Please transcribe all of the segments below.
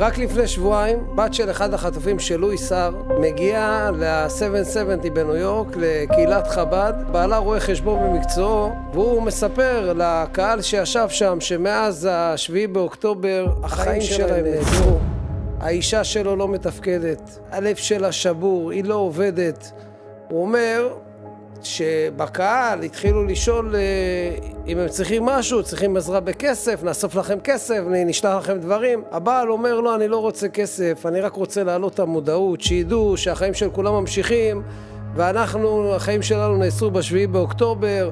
רק לפני שבועיים, בת של אחד החטופים של לואי סער מגיעה ל-770 בניו יורק, לקהילת חב"ד. בעלה רואה חשבון במקצועו, והוא מספר לקהל שישב שם שמאז ה-7 באוקטובר החיים שלהם נעצרו. האישה שלו לא מתפקדת, הלב שלה שבור, היא לא עובדת. הוא אומר שבקהל התחילו לשאול אה, אם הם צריכים משהו, צריכים עזרה בכסף, נאסוף לכם כסף, נשלח לכם דברים. הבעל אומר לו, אני לא רוצה כסף, אני רק רוצה להעלות את המודעות, שידעו שהחיים של כולם ממשיכים, ואנחנו, החיים שלנו נאסרו בשביעי באוקטובר,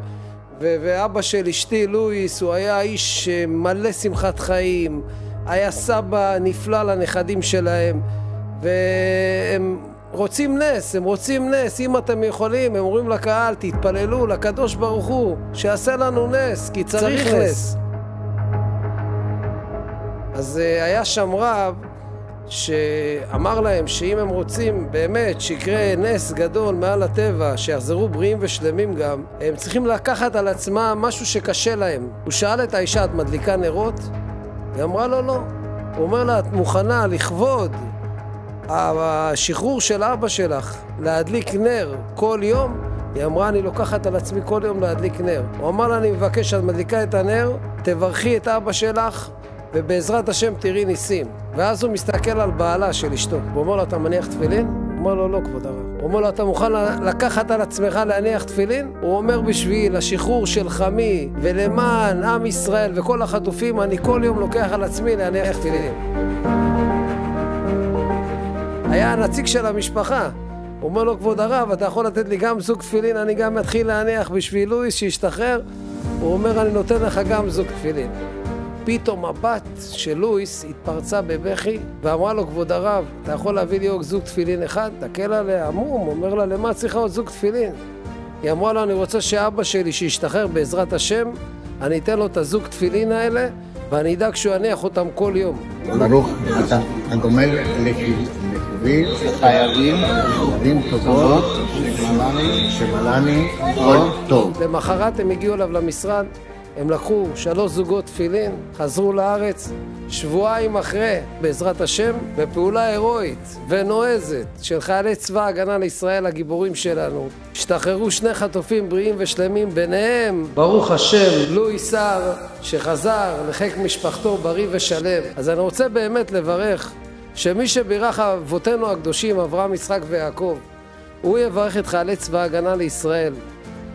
ו- ואבא של אשתי, לואיס, הוא היה איש אה, מלא שמחת חיים, היה סבא נפלא לנכדים שלהם, והם... רוצים נס, הם רוצים נס, אם אתם יכולים, הם אומרים לקהל, תתפללו לקדוש ברוך הוא, שיעשה לנו נס, כי צריך, צריך נס. נס. אז uh, היה שם רב שאמר להם שאם הם רוצים באמת שיקרה נס גדול מעל הטבע, שיחזרו בריאים ושלמים גם, הם צריכים לקחת על עצמם משהו שקשה להם. הוא שאל את האישה, את מדליקה נרות? היא אמרה לו לא. הוא אומר לה, את מוכנה לכבוד השחרור של אבא שלך להדליק נר כל יום, היא אמרה, אני לוקחת על עצמי כל יום להדליק נר. הוא אמר לה, אני מבקש שאת מדליקה את הנר, תברכי את אבא שלך, ובעזרת השם תראי ניסים. ואז הוא מסתכל על בעלה של אשתו. הוא אומר לו, אתה מניח תפילין? הוא אומר לו, לא, כבוד הרב. הוא אומר לו, אתה מוכן לקחת על עצמך להניח תפילין? הוא אומר, בשביל השחרור של חמי, ולמען עם ישראל וכל החטופים, אני כל יום לוקח על עצמי להניח תפילין. היה הנציג של המשפחה. הוא אומר לו, כבוד הרב, אתה יכול לתת לי גם זוג תפילין, אני גם אתחיל להניח בשביל לואיס שישתחרר? הוא אומר, אני נותן לך גם זוג תפילין. פתאום הבת של לואיס התפרצה בבכי ואמרה לו, כבוד הרב, אתה יכול להביא לי עוד זוג תפילין אחד? תקל עליה, עמום, אומר לה, למה צריכה עוד זוג תפילין? היא אמרה לו, אני רוצה שאבא שלי שישתחרר בעזרת השם, אני אתן לו את הזוג תפילין האלה ואני אדאג שהוא יניח אותם כל יום. ברוך אתה הגומל לחיובי, חייבים, חייבים טובות, שמלני כל טוב. למחרת הם הגיעו אליו למשרד, הם לקחו שלוש זוגות תפילין, חזרו לארץ, שבועיים אחרי, בעזרת השם, בפעולה הירואית ונועזת של חיילי צבא ההגנה לישראל הגיבורים שלנו, השתחררו שני חטופים בריאים ושלמים, ביניהם, ברוך השם, לואי סער, שחזר לחיק משפחתו בריא ושלם. אז אני רוצה באמת לברך שמי שבירך אבותינו הקדושים, אברהם, יצחק ויעקב, הוא יברך את חיילי צבא ההגנה לישראל.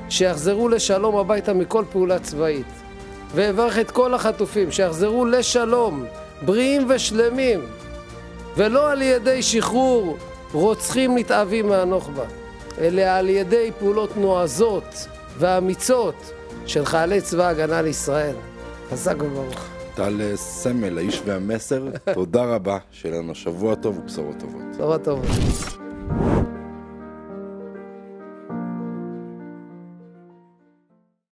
שיחזרו לשלום הביתה מכל פעולה צבאית. ואברך את כל החטופים שיחזרו לשלום, בריאים ושלמים, ולא על ידי שחרור רוצחים נתעבים מהנוח'בה, אלא על ידי פעולות נועזות ואמיצות של חיילי צבא ההגנה לישראל. חזק וברוך. טל סמל, האיש והמסר, תודה רבה, שיהיה לנו שבוע טוב ובשורות טובות. בשורות טובות.